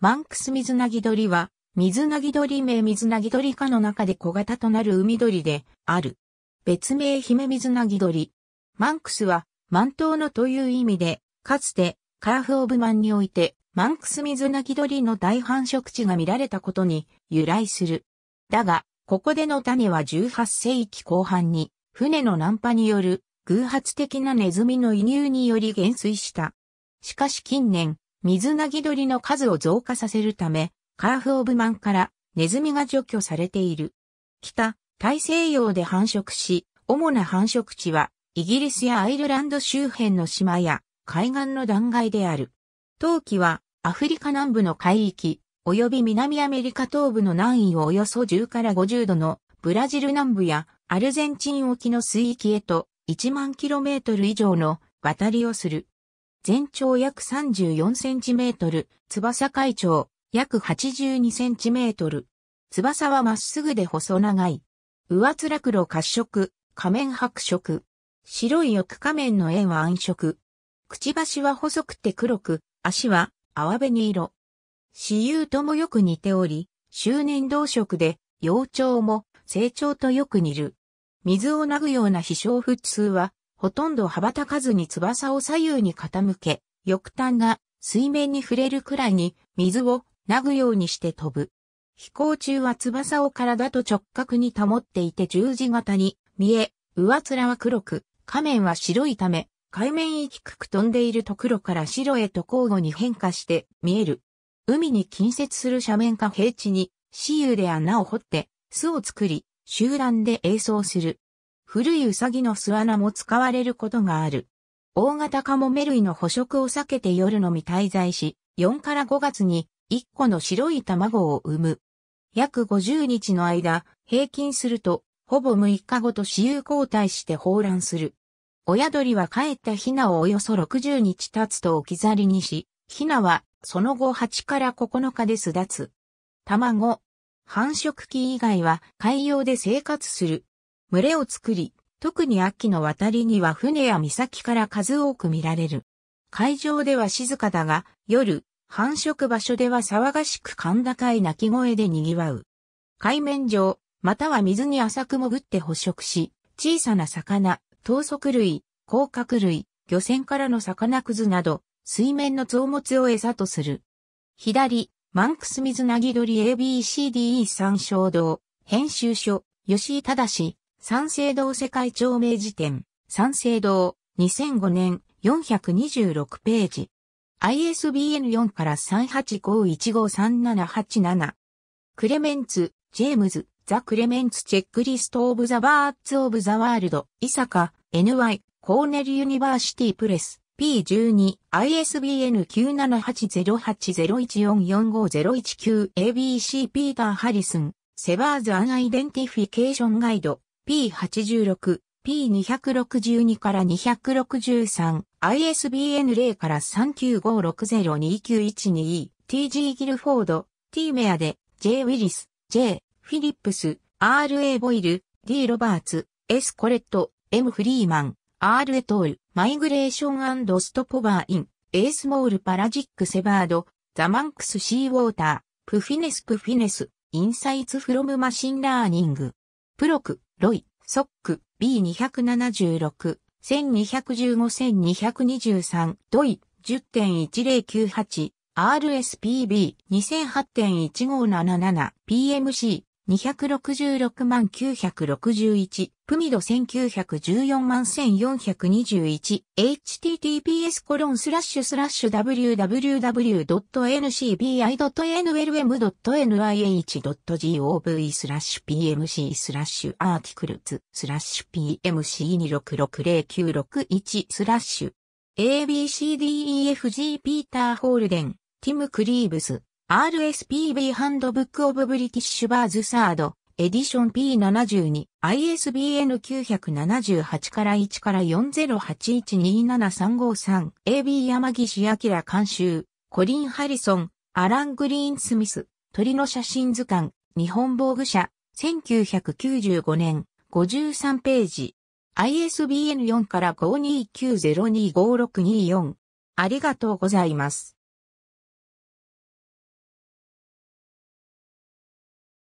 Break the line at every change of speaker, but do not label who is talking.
マンクス水なぎ鳥は、水なぎ鳥名水なぎ鳥科の中で小型となる海鳥である。別名姫水なぎ鳥。マンクスは、満島のという意味で、かつて、カーフ・オブ・マンにおいて、マンクス水なぎ鳥の大繁殖地が見られたことに由来する。だが、ここでの種は18世紀後半に、船のナンパによる偶発的なネズミの移入により減衰した。しかし近年、水なぎ鳥の数を増加させるため、カーフ・オブ・マンからネズミが除去されている。北、大西洋で繁殖し、主な繁殖地は、イギリスやアイルランド周辺の島や海岸の断崖である。冬季はアフリカ南部の海域、及び南アメリカ東部の南緯をおよそ10から50度のブラジル南部やアルゼンチン沖の水域へと1万キロメートル以上の渡りをする。全長約34センチメートル、翼海長約82センチメートル。翼はまっすぐで細長い。上面黒褐色、仮面白色。白い翼仮面の円は暗色。くちばしは細くて黒く、足は淡紅色。死有ともよく似ており、周年同色で、幼鳥も成長とよく似る。水を投ぐような飛翔普通は、ほとんど羽ばたかずに翼を左右に傾け、翼端が水面に触れるくらいに水を投ぐようにして飛ぶ。飛行中は翼を体と直角に保っていて十字型に見え、上面は黒く、仮面は白いため、海面域低く飛んでいると黒から白へと交互に変化して見える。海に近接する斜面か平地に、私有で穴を掘って巣を作り、集団で営巣する。古いウサギの巣穴も使われることがある。大型カモメ類の捕食を避けて夜のみ滞在し、4から5月に1個の白い卵を産む。約50日の間、平均すると、ほぼ6日ごと私有交代して放卵する。親鳥は帰ったヒナをおよそ60日経つと置き去りにし、ヒナはその後8から9日で巣立つ。卵。繁殖期以外は海洋で生活する。群れを作り、特に秋の渡りには船や岬から数多く見られる。海上では静かだが、夜、繁殖場所では騒がしく甲高い鳴き声で賑わう。海面上、または水に浅く潜って捕食し、小さな魚、頭足類、甲殻類、漁船からの魚くずなど、水面の増物を餌とする。左、マンクスミズナギドリ ABCDE 三省堂、編修所、吉井正、三省堂世界鳥名事典、三省堂、2005年、426ページ。ISBN4 から385153787。 Clements、James、The Clements Checklist of the Birds of the World、Ithaca、NY、Cornell University Press、P12、ISBN 978-0801445-019 ABC Peter Harrison、Seabirds an Identification Guide、P86、P262 から263、ISBN 0から395602912、TG Guilford、T Meade、J Willis、J、Phillips、R.A. Boyle、D. Roberts、S. Collett、M. Freeman、R. et al、Migration stopover in、a small pelagic seabird、the Manx shearwater、Puffinus puffinus、insights from machine learning。Proc、Roy、Soc、B276、1215-1223、 doi、10.1098、RSPB 2008.1577 PMC 266万961、 PMID 1914万1421、https コロンスラッシュスラッシュ www.ncbi.nlm.nih.gov スラッシュ pmc スラッシュ articles スラッシュ pmc2660961 スラッシュ abcdefg Peter Holden Tim Cleeves。RSPB Handbook of British Birds Third、Edition P72、ISBN 978から1から408127353、AB 山岸明監修、コリン・ハリソン、アラン・グリーン・スミス、鳥の写真図鑑、日本ヴォーグ社、1995年、53ページ。ISBN 4から5290252624。ありがとうございます。